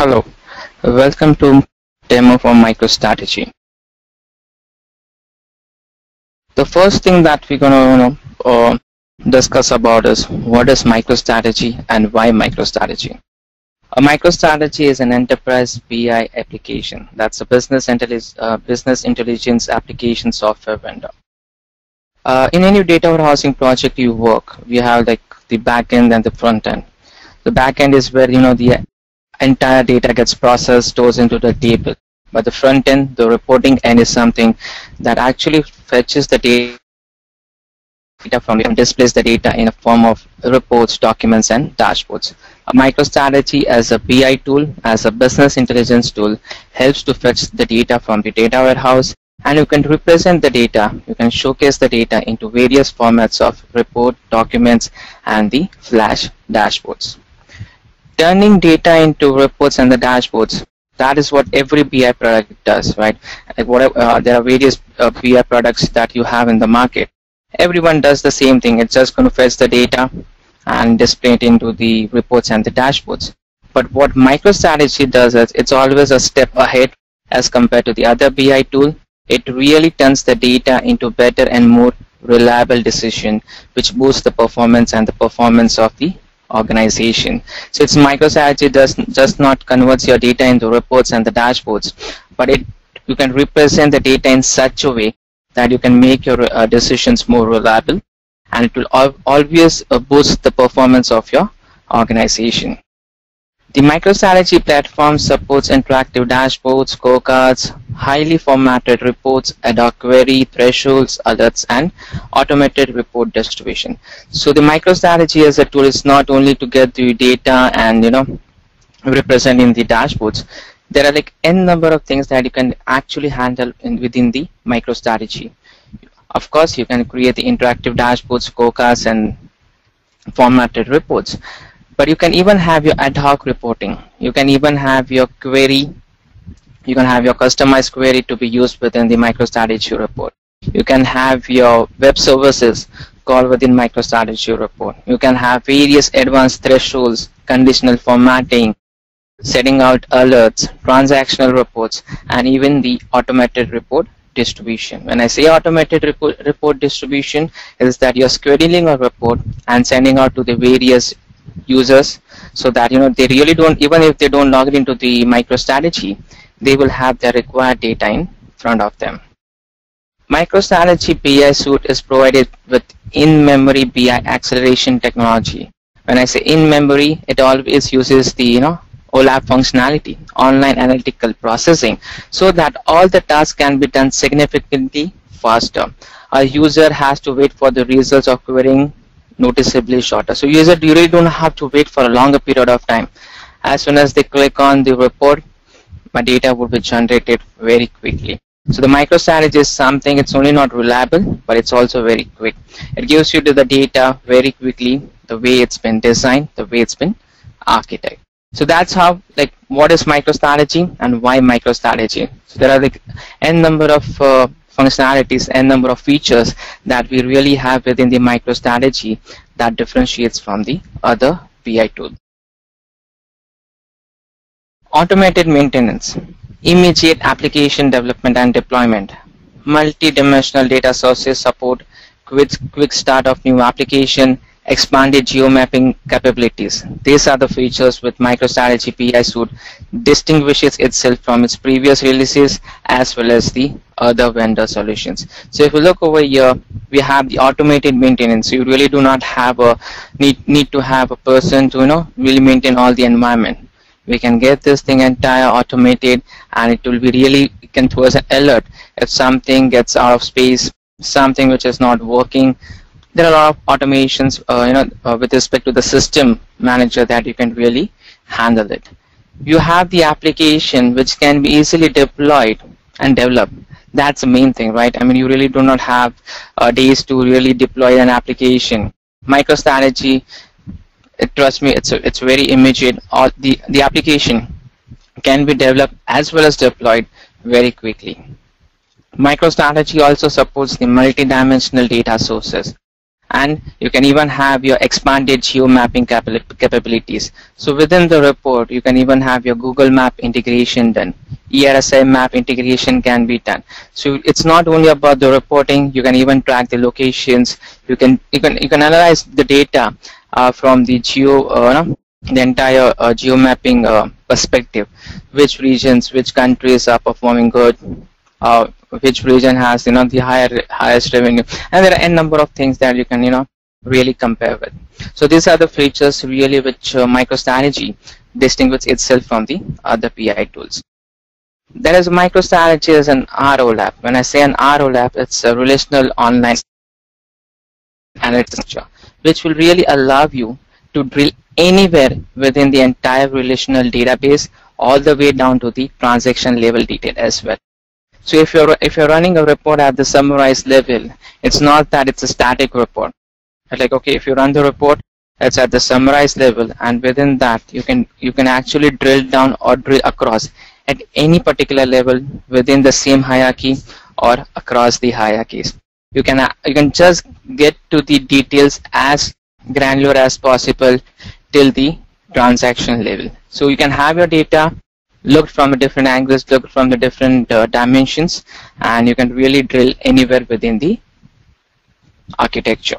Hello, welcome to demo for MicroStrategy. The first thing that we're going to uh, discuss about is what is MicroStrategy and why MicroStrategy. A MicroStrategy is an enterprise BI application. That's a business, uh, business intelligence application software vendor. Uh, in any data warehousing project you work, we have like the back end and the front end. The back end is where you know the entire data gets processed, stores into the table. But the front end, the reporting end is something that actually fetches the data from and displays the data in a form of reports, documents, and dashboards. A MicroStrategy as a BI tool, as a business intelligence tool, helps to fetch the data from the data warehouse and you can represent the data, you can showcase the data into various formats of report, documents, and the flash dashboards turning data into reports and the dashboards that is what every BI product does right? Like whatever uh, there are various uh, BI products that you have in the market. Everyone does the same thing. It's just going to fetch the data and display it into the reports and the dashboards. But what MicroStrategy does is it's always a step ahead as compared to the other BI tool. It really turns the data into better and more reliable decision which boosts the performance and the performance of the organization. So it's MicroStrategy does just not converts your data into reports and the dashboards, but it you can represent the data in such a way that you can make your uh, decisions more reliable and it will al always uh, boost the performance of your organization. The MicroStrategy platform supports interactive dashboards, scorecards, highly formatted reports, ad hoc query, thresholds, alerts, and automated report distribution. So the MicroStrategy as a tool is not only to get the data and you know represent in the dashboards. There are like n number of things that you can actually handle in, within the MicroStrategy. Of course, you can create the interactive dashboards, scorecards, and formatted reports but you can even have your ad hoc reporting. You can even have your query. You can have your customized query to be used within the MicroStrategy report. You can have your web services call within MicroStrategy report. You can have various advanced thresholds conditional formatting setting out alerts transactional reports and even the automated report distribution. When I say automated report, report distribution is that you're scheduling a report and sending out to the various users so that you know they really don't even if they don't log into the MicroStrategy they will have their required data in front of them. MicroStrategy BI suite is provided with in-memory BI acceleration technology. When I say in-memory, it always uses the you know OLAP functionality, online analytical processing, so that all the tasks can be done significantly faster. A user has to wait for the results of querying noticeably shorter. So user you really don't have to wait for a longer period of time. As soon as they click on the report, my data would be generated very quickly. So the MicroStrategy is something, it's only not reliable, but it's also very quick. It gives you the data very quickly, the way it's been designed, the way it's been architected. So that's how, like, what is MicroStrategy and why MicroStrategy? So there are like n number of uh, functionalities and number of features that we really have within the MicroStrategy that differentiates from the other BI tool. Automated maintenance, immediate application development and deployment, multi-dimensional data sources support, quick, quick start of new application, expanded geomapping capabilities. These are the features with MicroStrategy BI Suite distinguishes itself from its previous releases as well as the other vendor solutions. So if you look over here, we have the automated maintenance. You really do not have a need need to have a person to you know really maintain all the environment. We can get this thing entire automated and it will be really can throw us an alert if something gets out of space, something which is not working, there are a lot of automations uh, you know uh, with respect to the system manager that you can really handle it. You have the application which can be easily deployed and developed. That's the main thing right? I mean you really do not have uh, days to really deploy an application. MicroStrategy it, trust me it's a, it's very immediate. All the the application can be developed as well as deployed very quickly. MicroStrategy also supports the multi-dimensional data sources and you can even have your expanded geo mapping capabilities. So within the report, you can even have your Google Map integration done. ERSI map integration can be done. So it's not only about the reporting, you can even track the locations. You can you can you can analyze the data uh, from the geo uh, the entire uh, geo mapping uh, perspective. Which regions, which countries are performing good, uh, which region has you know the higher highest revenue. And there are a number of things that you can you know really compare with. So these are the features really which uh, MicroStrategy distinguishes itself from the other BI tools. There is MicroStrategy as an ROLAP. When I say an ROLAP it's a relational online analytics which will really allow you to drill anywhere within the entire relational database all the way down to the transaction level detail as well so if you're if you're running a report at the summarized level, it's not that it's a static report. Like okay, if you run the report, it's at the summarized level, and within that you can you can actually drill down or drill across at any particular level within the same hierarchy or across the hierarchies. You can you can just get to the details as granular as possible till the transaction level. So you can have your data looked from different angles, looked from the different uh, dimensions, and you can really drill anywhere within the architecture.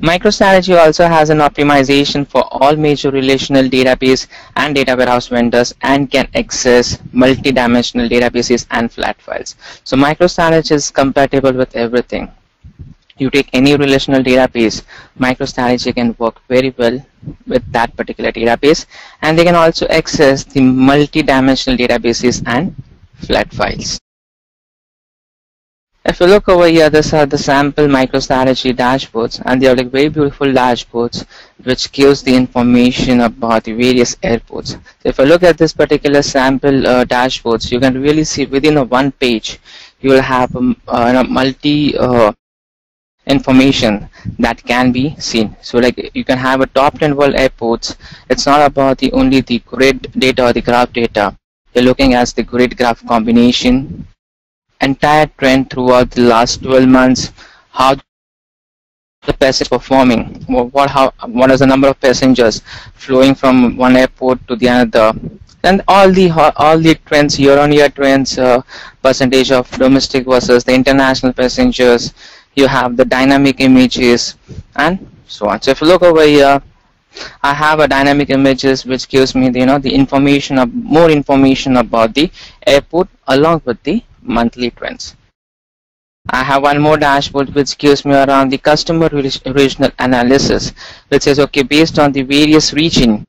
MicroStrategy also has an optimization for all major relational database and data warehouse vendors and can access multi-dimensional databases and flat files. So MicroStrategy is compatible with everything you take any relational database, MicroStrategy can work very well with that particular database and they can also access the multi-dimensional databases and flat files. If you look over here, these are the sample MicroStrategy dashboards and they are like very beautiful dashboards which gives the information about the various airports. So if you look at this particular sample uh, dashboards, you can really see within a one page, you will have um, uh, a multi uh, information that can be seen. So like you can have a top 10 world airports. It's not about the only the grid data or the graph data. You're looking at the grid graph combination. Entire trend throughout the last 12 months how the passage performing. What how what is the number of passengers flowing from one airport to the another. And all the all the trends year on year trends uh, percentage of domestic versus the international passengers you have the dynamic images and so on. So if you look over here I have a dynamic images which gives me the, you know the information of more information about the airport along with the monthly trends. I have one more dashboard which gives me around the customer regional analysis which says okay based on the various region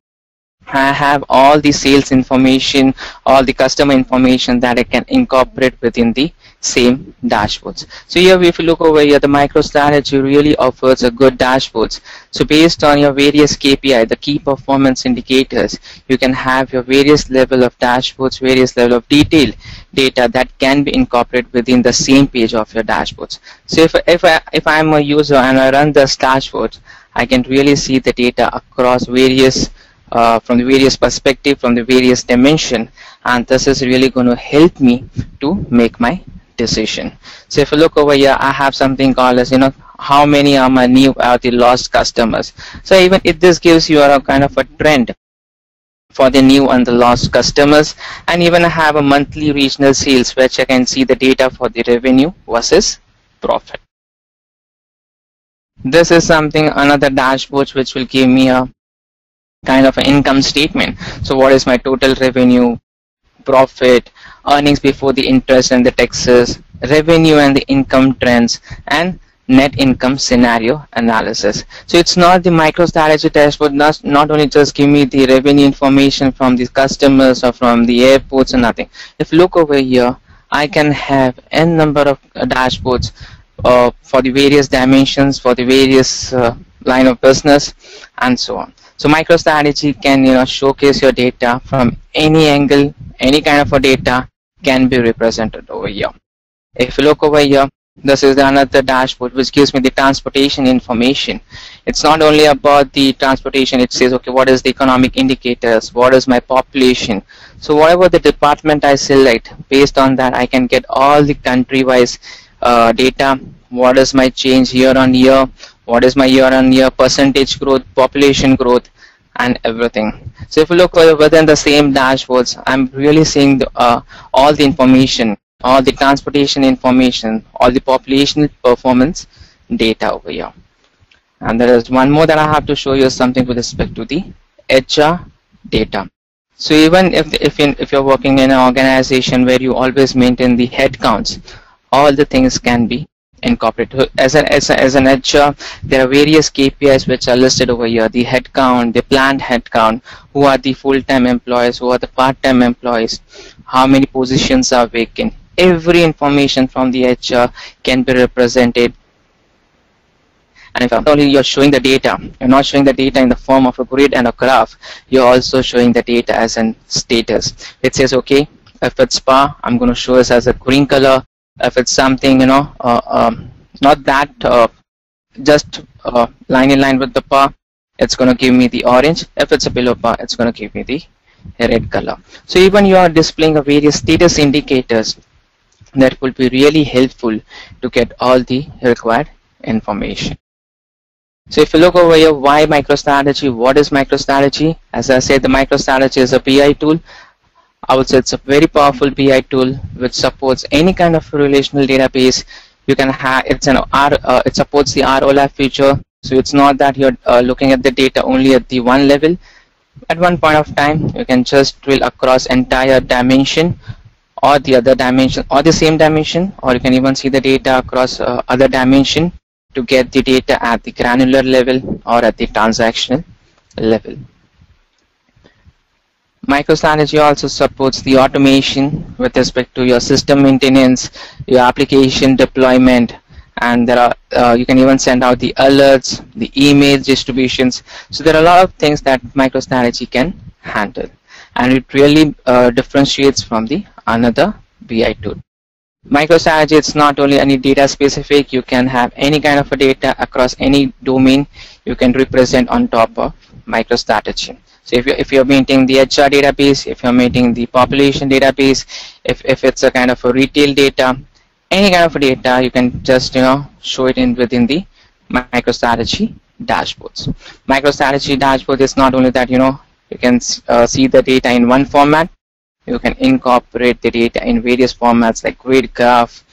I have all the sales information all the customer information that I can incorporate within the same dashboards. So here if you look over here, the MicroStrategy really offers a good dashboards. So based on your various KPI, the key performance indicators, you can have your various level of dashboards, various level of detail data that can be incorporated within the same page of your dashboards. So if, if, I, if I'm a user and I run this dashboard, I can really see the data across various uh, from the various perspective, from the various dimension, and this is really going to help me to make my decision. So if you look over here, I have something called as, you know, how many are my new are the lost customers. So even if this gives you a kind of a trend for the new and the lost customers and even I have a monthly regional sales which I can see the data for the revenue versus profit. This is something another dashboard which will give me a kind of an income statement. So what is my total revenue, profit, earnings before the interest and the taxes, revenue and the income trends, and net income scenario analysis. So it's not the MicroStrategy dashboard, not, not only just give me the revenue information from the customers or from the airports or nothing. If you look over here, I can have n number of uh, dashboards uh, for the various dimensions, for the various uh, line of business, and so on. So MicroStrategy can you know showcase your data from any angle, any kind of a data can be represented over here. If you look over here, this is another dashboard which gives me the transportation information. It's not only about the transportation, it says, okay, what is the economic indicators, what is my population. So whatever the department I select, based on that, I can get all the country-wise uh, data what is my change year on year what is my year on year percentage growth population growth and everything. So if you look within the same dashboards i'm really seeing the, uh, all the information all the transportation information all the population performance data over here. And there is one more that i have to show you something with respect to the hr data. So even if if, in, if you're working in an organization where you always maintain the head counts all the things can be incorporated. As an, as, a, as an HR, uh, there are various KPIs which are listed over here. The headcount, the planned headcount, who are the full-time employees, who are the part-time employees, how many positions are vacant. Every information from the HR uh, can be represented and if only you're showing the data, you're not showing the data in the form of a grid and a graph, you're also showing the data as a status. It says, okay, if it's PAR, I'm going to show this as a green color if it's something you know uh, um, not that uh, just uh, line in line with the PAR it's going to give me the orange. If it's a below PAR it's going to give me the red color. So even you are displaying a various status indicators that will be really helpful to get all the required information. So if you look over here why microstrategy what is microstrategy? As i said the microstrategy is a bi tool I would say it's a very powerful BI tool which supports any kind of relational database. You can have it's an R, uh, it supports the ROLAP feature. So it's not that you're uh, looking at the data only at the one level. At one point of time, you can just drill across entire dimension or the other dimension or the same dimension or you can even see the data across uh, other dimension to get the data at the granular level or at the transactional level. MicroStrategy also supports the automation with respect to your system maintenance, your application deployment, and there are uh, you can even send out the alerts, the email distributions. So there are a lot of things that MicroStrategy can handle, and it really uh, differentiates from the another BI tool. MicroStrategy it's not only any data specific. You can have any kind of a data across any domain. You can represent on top of MicroStrategy. So if you're, if you're maintaining the HR database, if you're maintaining the population database, if, if it's a kind of a retail data, any kind of data, you can just, you know, show it in within the MicroStrategy dashboards. MicroStrategy dashboard is not only that, you know, you can uh, see the data in one format, you can incorporate the data in various formats like grid graph,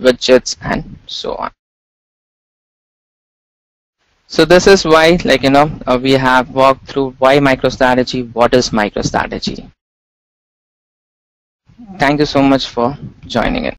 widgets, and so on. So this is why, like, you know, uh, we have walked through why MicroStrategy, what is MicroStrategy. Thank you so much for joining in.